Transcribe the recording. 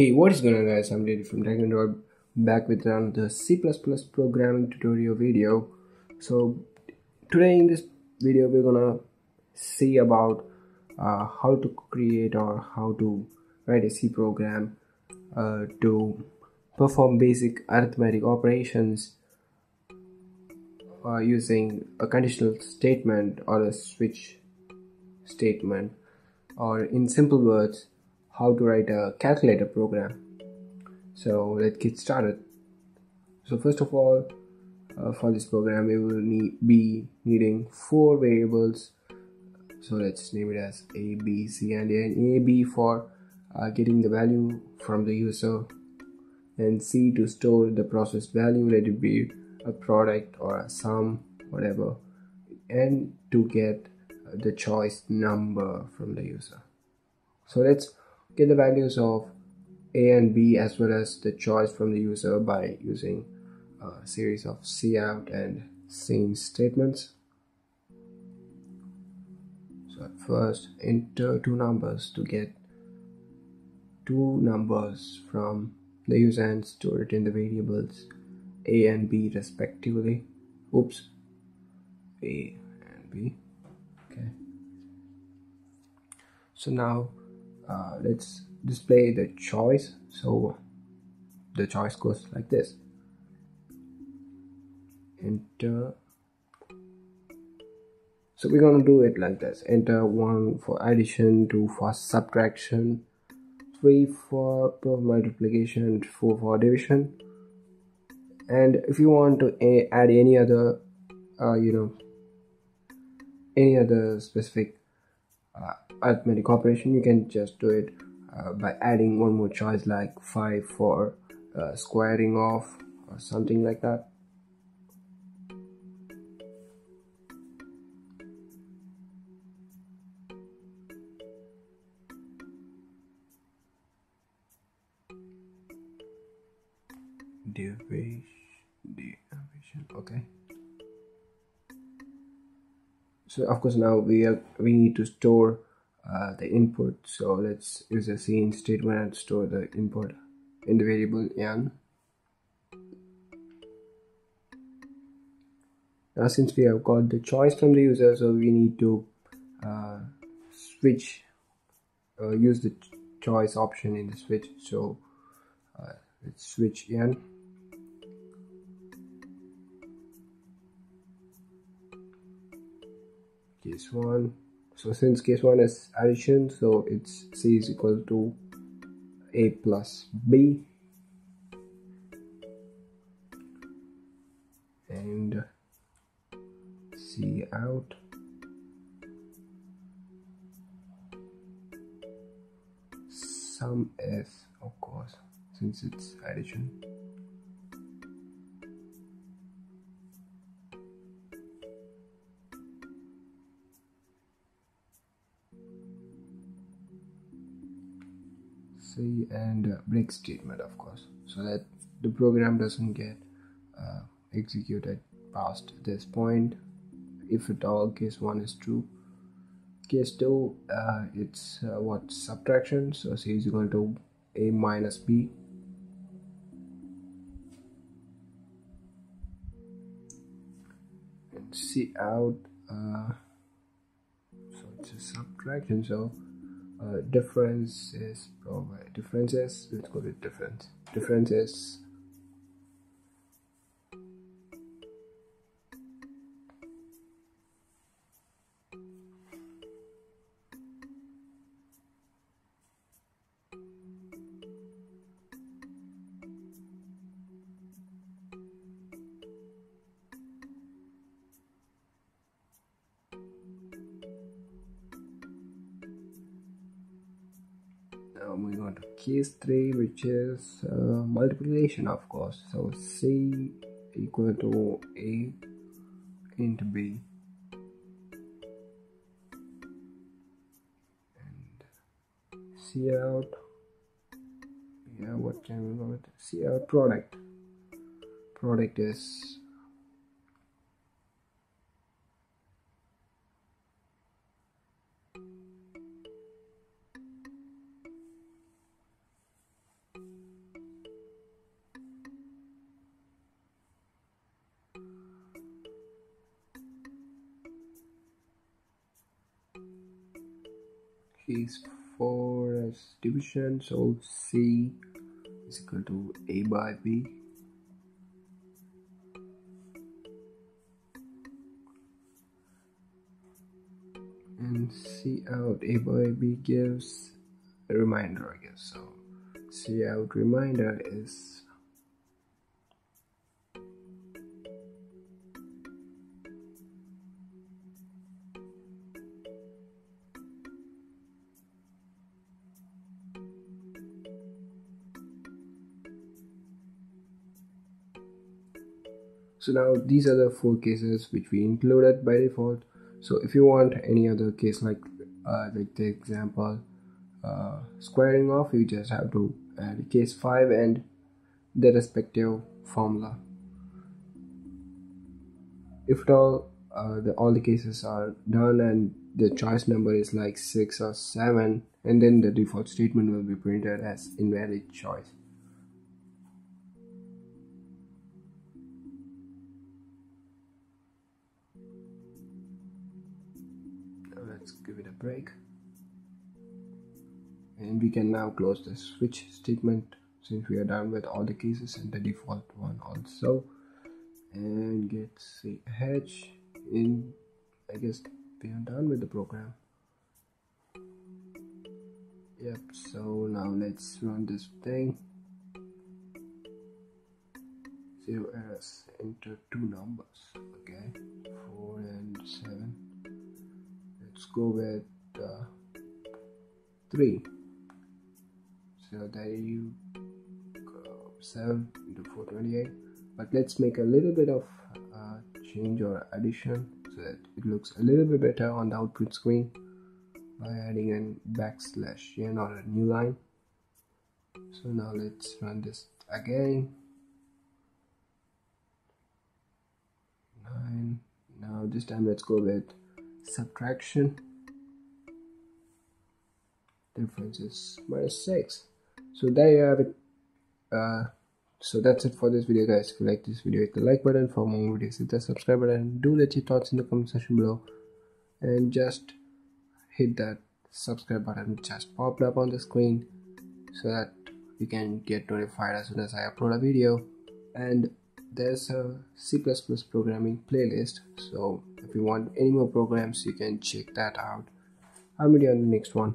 Hey, what is going on guys? I'm David from Dragon back with another C++ programming tutorial video. So today in this video we're gonna see about uh, how to create or how to write a C program uh, to perform basic arithmetic operations uh, using a conditional statement or a switch statement or in simple words how to write a calculator program. So let's get started. So first of all uh, for this program we will need be needing four variables. So let's name it as a b c and a. B for uh, getting the value from the user. And c to store the processed value let it be a product or a sum whatever. And to get the choice number from the user. So let's get the values of a and b as well as the choice from the user by using a series of cout and cin statements. So at first enter two numbers to get two numbers from the user and store it in the variables a and b respectively. Oops. A and b. Okay. So now uh, let's display the choice. So the choice goes like this. Enter. So we're gonna do it like this. Enter 1 for addition 2 for subtraction 3 for multiplication 4 for division. And if you want to add any other uh, you know any other specific arithmetic operation you can just do it uh, by adding one more choice like 5 for uh, squaring off or something like that. Okay. So of course now we are we need to store uh, the input. So let's use a cin statement and store the input in the variable n. Now since we have got the choice from the user so we need to uh, switch uh, use the choice option in the switch. So uh, let's switch n. Case 1 so since case 1 is addition so it's c is equal to a plus b. And uh, c out. Sum s of course since it's addition C and break statement of course so that the program doesn't get uh, executed past this point. If at all case 1 is true. Case 2 uh, it's uh, what subtraction so c is equal to a minus b. And cout uh, so it's a subtraction so uh, difference is oh differences? Let's call it difference differences now moving on to case 3 which is uh, multiplication of course. So c equal to a into b. And cout yeah what can we go with? Cout product. Product is is for as division so c is equal to a by b. And c out a by b gives a reminder I guess. So c out reminder is so now these are the four cases which we included by default. So if you want any other case like uh, like the example uh, squaring off you just have to add case 5 and the respective formula. If at all uh, the, all the cases are done and the choice number is like 6 or 7 and then the default statement will be printed as invalid choice break. And we can now close the switch statement since we are done with all the cases and the default one also. And get say hedge in I guess we are done with the program. Yep so now let's run this thing. Zero errors enter two numbers okay? Four and seven go with uh, 3 so there you go. 7 into 428 but let's make a little bit of uh, change or addition so that it looks a little bit better on the output screen by adding a backslash. N or a new line. So now let's run this again. 9 now this time let's go with subtraction. Difference is minus 6 so there you have it. Uh, so that's it for this video guys. If you like this video hit the like button. For more videos hit the subscribe button. Do let your thoughts in the comment section below. And just hit that subscribe button which just popped up on the screen so that you can get notified as soon as I upload a video. And there's a C++ programming playlist so if you want any more programs you can check that out. I'll meet you on the next one